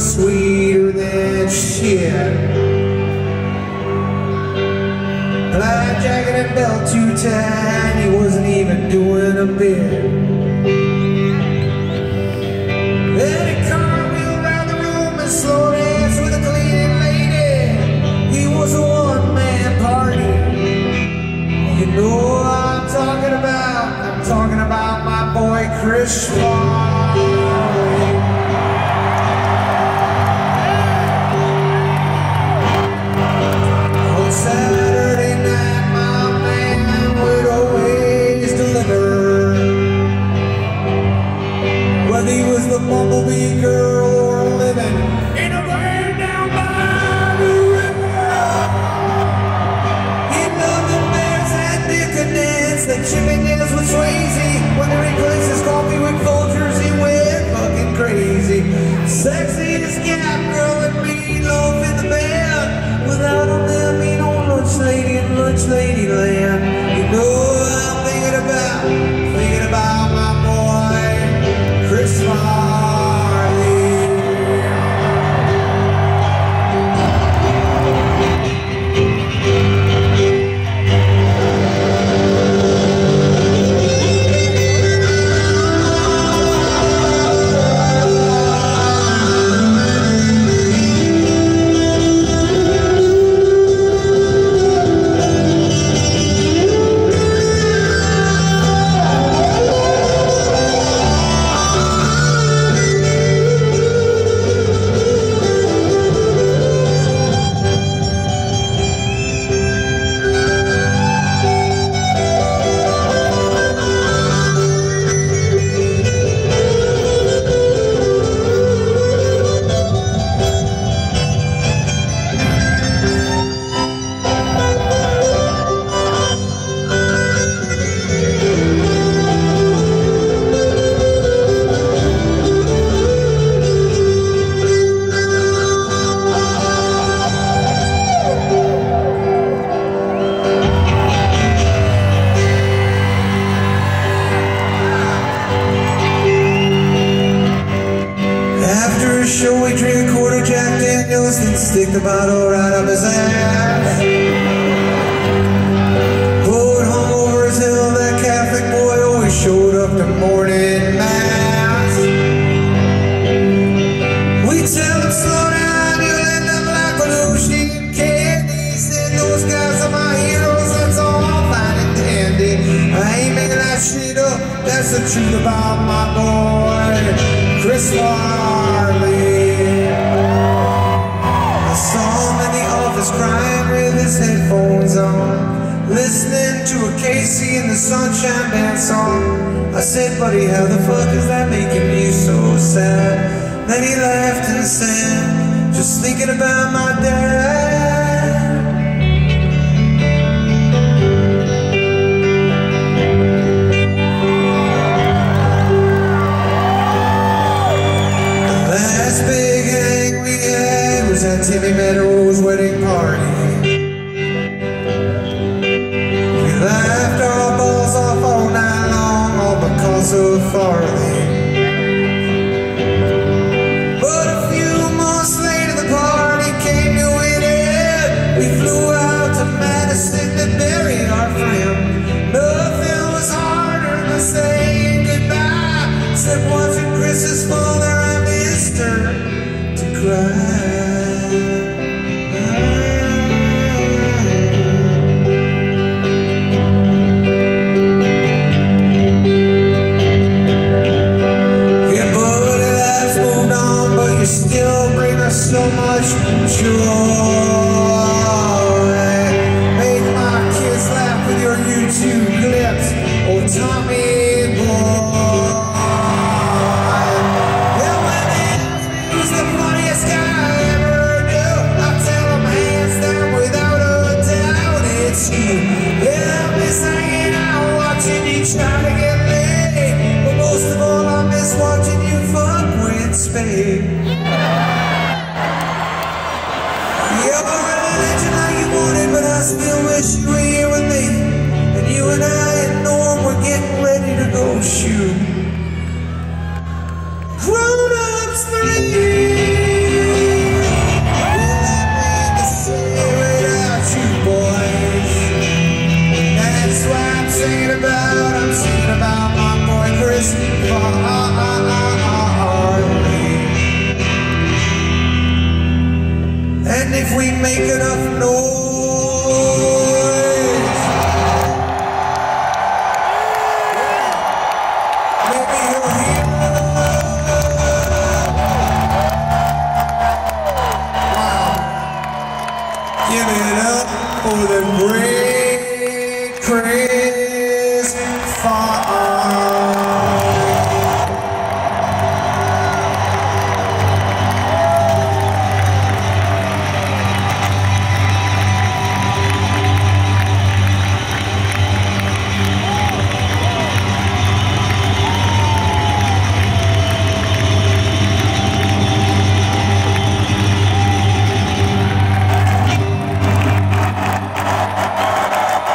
sweeter than shit. Black jacket and belt too tight, he wasn't even doing a bit. The room and slow with a cleaning lady. He was a one-man party. You know I'm talking about. I'm talking about my boy Chris Farley. Decadence, After a show, we drink a quarter Jack Daniels, then stick the bottle right up his ass. Put hung over his hill, that Catholic boy always showed up to morning mass. We tell him slow down, you'll end up like Belushi Candy. Said those guys are my heroes, that's all fine and dandy. I ain't making that shit up, that's the truth about my boy, Chris Farley. I saw him in the office crying with his headphones on, listening to a KC and the Sunshine Band song. I said, buddy, how the fuck is that making you so sad? Then he laughed and said, just thinking about my dad. You wanted, but I still wish you were here with me. And you and I and Norm were getting ready to go shoot. Grown ups Give it up for the great, great.